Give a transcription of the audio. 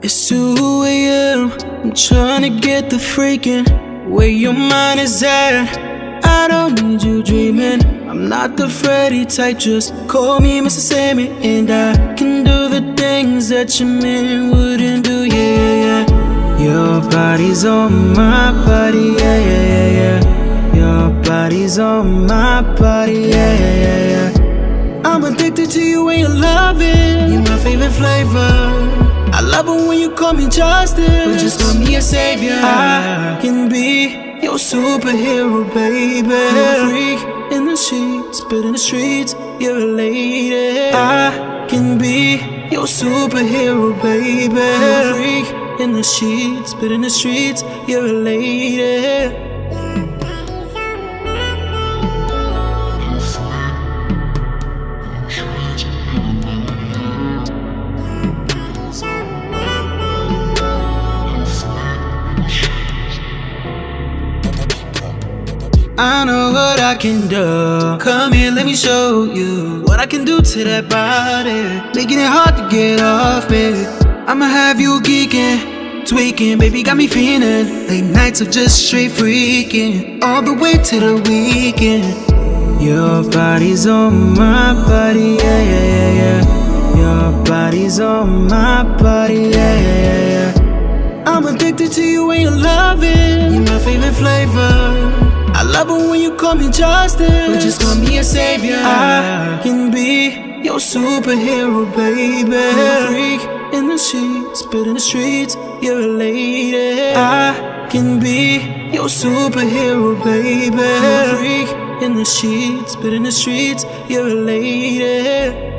It's 2 a.m. I'm trying to get the freaking where your mind is at. I don't need you dreaming. I'm not the Freddy type, just call me Mr. Sammy. And I things that your man wouldn't do, yeah, yeah, yeah. Your body's on my body, yeah, yeah, yeah, yeah. Your body's on my body, yeah, yeah, yeah, yeah. I'm addicted to you and your loving. You're my favorite flavor. I love it when you call me Justice, but just call me a savior. I can be your superhero, baby. You're a freak in the sheets, but in the streets, you're a lady. I can be your superhero, baby. You're a freak in the sheets, but in the streets, you're a lady. I know what I can do. Come here, let me show you what I can do to that body. Making it hard to get off me. I'ma have you geeking, tweaking, baby, got me feeling. Late nights of just straight freaking, all the way to the weekend. Your body's on my body, yeah, yeah, yeah, yeah. Your body's on my body, yeah, yeah, yeah, yeah. I'm addicted to you and your loving. You're my favorite flavor. Love it when you call me Justice, but just call me a savior. I can be your superhero, baby. You're a freak in the sheets, but in the streets, you're a lady. I can be your superhero, baby. You're a freak in the sheets, but in the streets, you're a lady.